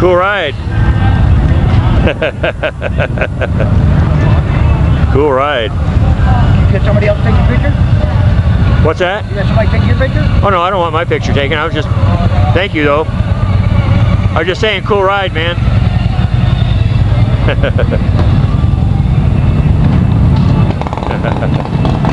Cool ride. cool ride. You get somebody else take your picture? What's that? You got somebody take your picture? Oh no, I don't want my picture taken. I was just, thank you though. I was just saying, cool ride, man.